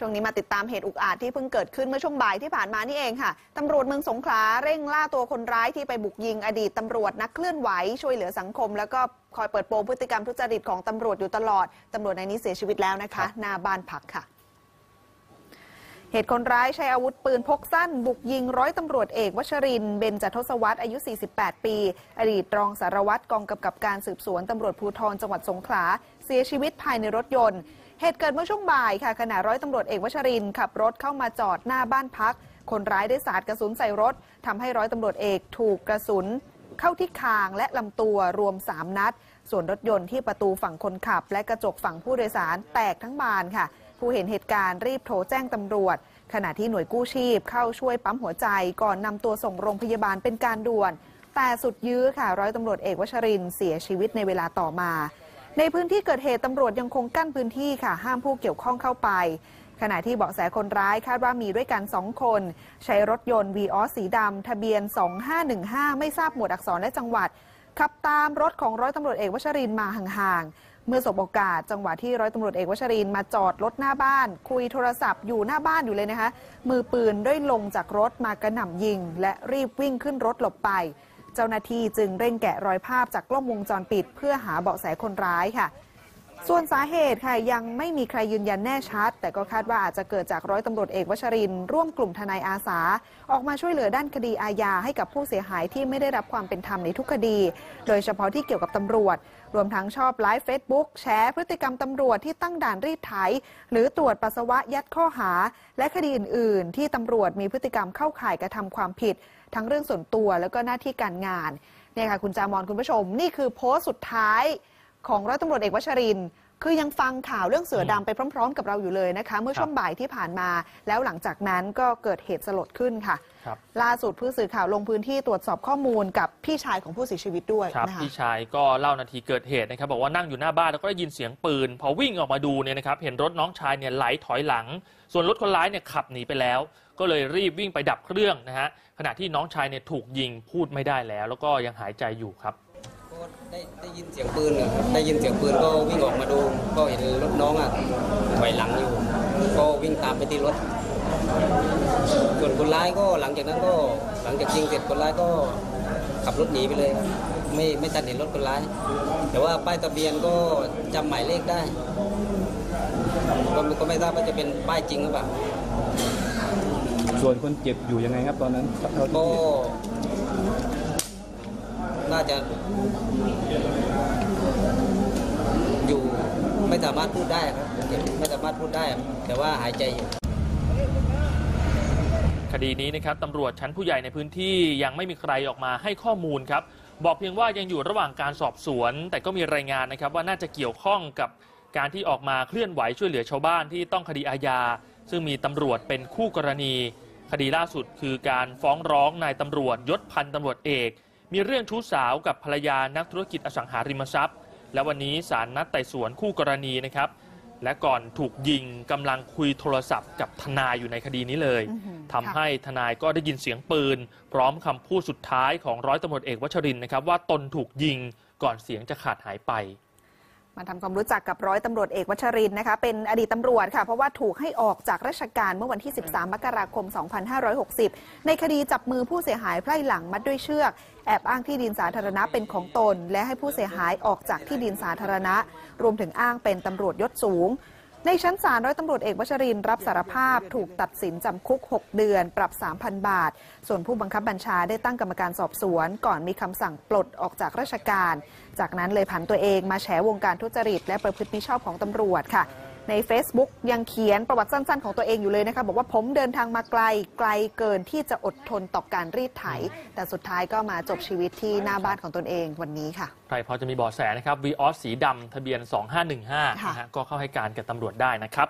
ช่วงนี้มาติดตามเหตุอุกอาจที่เพิ่งเกิดขึ้นเมื่อช่วงบ่ายที่ผ่านมานี่เองค่ะตำรวจเมืองสงขลาเร่งล่าตัวคนร้ายที่ไปบุกยิงอดีตตำรวจนักเคลื่อนไหวช่วยเหลือสังคม แล้วก็คอยเปิดโปงพฤติกรรมทุจริตของตำรวจอยู่ตลอดตำรวจในนี้เสียชีวิตแล้วนะคะหน้าบ้านพักค่ะเหตุคนร้ายใช้อาวุธปืนพกสั้น บุกยิงร้อยตำรวจเอกวชริน เบญจทศวรรษอายุ 48 ปี อดีตรองสารวัตรกองกำกับการสืบสวนตำรวจภูธรจังหวัดสงขลา เสียชีวิตภายในรถยนต์ เหตุเกิดเมื่อช่วงบ่ายค่ะขณะร้อยตำรวจเอกวชรินขับรถเข้ามาจอดหน้าบ้านพัก คนร้ายได้สาดกระสุนใส่รถทำให้ร้อยตำรวจเอกถูกกระสุนเข้าที่คางและลำตัวรวม 3 นัด ส่วนรถยนต์ที่ประตูฝั่งคนขับ และกระจกฝั่งผู้โดยสารแตกทั้งบานค่ะ ผู้เห็นเหตุการณ์รีบโทรแจ้งตำรวจ ขณะที่หน่วยกู้ชีพเข้าช่วยปั๊มหัวใจก่อนนำตัวส่งโรงพยาบาลเป็นการด่วน แต่สุดยื้อค่ะ ร้อยตำรวจเอกวชรินเสียชีวิตในเวลาต่อมา ในพื้นที่เกิดเหตุตำรวจยังคงกั้นพื้นที่ค่ะ ห้ามผู้เกี่ยวข้องเข้าไป ขณะที่เบาะแสคนร้ายคาดว่ามีด้วยกัน 2 คน ใช้รถยนต์วีออสสีดำทะเบียน 2515 ไม่ทราบหมวดอักษรและจังหวัด ขับตามรถของร้อยตำรวจเอกวชรินมาห่างๆ เมื่อสบโอกาสจังหวะที่ร้อยตำรวจเอกวชรินมาจอดรถหน้าบ้าน คุยโทรศัพท์อยู่หน้าบ้านอยู่เลยนะคะ มือปืนได้ลงจากรถมากระหน่ำยิง และรีบวิ่งขึ้นรถหลบไป เจ้าหน้าที่จึงเร่งแกะรอยภาพจากกล้องวงจรปิด เพื่อหาเบาะแสคนร้ายค่ะ ส่วนสาเหตุค่ะยังไม่มีใครยืนยันแน่ชัด แต่ก็คาดว่าอาจจะเกิดจากร้อยตำรวจเอกวัชรินทร์ร่วมกลุ่มทนายอาสา ออกมาช่วยเหลือด้านคดีอาญาให้กับผู้เสียหายที่ไม่ได้รับความเป็นธรรมในทุกคดี โดยเฉพาะที่เกี่ยวกับตำรวจ รวมทั้งชอบไลฟ์เฟซบุ๊กแชร์พฤติกรรมตำรวจที่ตั้งด่านรีดไถหรือตรวจปัสสาวะยัดข้อหา และคดีอื่น ๆ ที่ตำรวจมีพฤติกรรมเข้าข่ายกระทำความผิด ทั้งเรื่องส่วนตัวแล้วก็หน้าที่การงานเนี่ยค่ะคุณจามอนคุณผู้ชม นี่คือโพสต์สุดท้าย ของร้อยตำรวจเอกวชรินทร์คือยังฟังข่าวเรื่องเสือดำไปพร้อม ๆ กับเราอยู่เลยนะคะ เมื่อช่วงบ่ายที่ผ่านมา แล้วหลังจากนั้นก็เกิดเหตุสลดขึ้นค่ะ ครับ ล่าสุดผู้สื่อข่าวลงพื้นที่ตรวจสอบข้อมูลกับพี่ชายของผู้เสียชีวิตด้วยครับนะคะพี่ชายก็เล่านาทีเกิดเหตุนะครับ บอกว่านั่งอยู่หน้าบ้านแล้วก็ได้ยินเสียงปืน พอวิ่งออกมาดูเนี่ยนะครับ เห็นรถน้องชายเนี่ยไหลถอยหลัง ส่วนรถคนร้ายเนี่ยขับหนีไปแล้ว ก็เลยรีบวิ่งไปดับเครื่องนะฮะขณะที่น้องชายเนี่ยถูกยิงพูดไม่ได้แล้ว แล้วก็ยังหายใจอยู่ครับก็ ได้ได้ยินเสียงปืนนะครับได้ยินเสียงปืนก็วิ่งออกมาดู ก็เห็นรถน้องอะถอยหลังอยู่ ก็วิ่งตามไปที่รถ ส่วนคนร้ายก็หลังจากนั้นก็หลังจากยิงเสร็จคนร้ายก็ขับรถหนีไปเลยครับไม่ไม่ทันเห็นรถคนร้าย แต่ว่าป้ายทะเบียนก็จำหมายเลขได้ก็ก็ไม่ทราบว่าจะเป็นป้ายจริงหรือเปล่าส่วนคนเจ็บอยู่ยังไงครับตอนนั้นเท่าที่ก็เห็ น่าจะอยู่ไม่สามารถพูดได้ครับไม่สามารถพูดได้ แต่ว่าหายใจอยู่คดีนี้นะครับตำรวจชั้นผู้ใหญ่ในพื้นที่ยังไม่มีใครออกมาให้ข้อมูลครับ บอกเพียงว่ายังอยู่ระหว่างการสอบสวน แต่ก็มีรายงานนะครับว่าน่าจะเกี่ยวข้องกับการที่ออกมาเคลื่อนไหวช่วยเหลือชาวบ้านที่ต้องคดีอาญา ซึ่งมีตำรวจเป็นคู่กรณี คดีล่าสุดคือการฟ้องร้องนายตำรวจยศพันตำรวจเอก มีเรื่องชู้สาวกับภรรยานักธุรกิจอสังหาริมทรัพย์ และวันนี้ศาลนัดไต่สวนคู่กรณีนะครับ และก่อนถูกยิงกำลังคุยโทรศัพท์กับทนายอยู่ในคดีนี้เลยอื้อหือทำให้ทนายก็ได้ยินเสียงปืน พร้อมคำพูดสุดท้ายของร้อยตำรวจเอกวัชรินทร์นะครับว่าตนถูกยิงก่อนเสียงจะขาดหายไป มาทำความรู้จักกับร้อยตำรวจเอกวัชรินนะคะ เป็นอดีตตำรวจค่ะ เพราะว่าถูกให้ออกจากราชการเมื่อวันที่ 13 มกราคม 2560 ในคดีจับมือผู้เสียหายไพร่หลังมัดด้วยเชือก แอบอ้างที่ดินสาธารณะเป็นของตน และให้ผู้เสียหายออกจากที่ดินสาธารณะ รวมถึงอ้างเป็นตำรวจยศสูง ในชั้นศาลร้อยตำรวจเอกวชรินร์รับสารภาพถูกตัดสินจำคุก 6 เดือน ปรับ 3,000 บาท ส่วนผู้บังคับบัญชาได้ตั้งกรรมการสอบสวน ก่อนมีคำสั่งปลดออกจากราชการ จากนั้นเลยผันตัวเองมาแฉวงการทุจริต และประพฤติมิชอบของตำรวจค่ะ ใน Facebook ยังเขียนประวัติสั้น ๆ ของตัวเองอยู่เลยนะคะ บอกว่าผมเดินทางมาไกลไกลเกินที่จะอดทนต่อการรีดไถ แต่สุดท้ายก็มาจบชีวิตที่หน้าบ้านของตนเองวันนี้ค่ะ ใครพอจะมีเบาะแสนะครับวีออสสีดำทะเบียน 2515ค่ะนะฮะก็เข้าให้การกับตำรวจได้นะครับ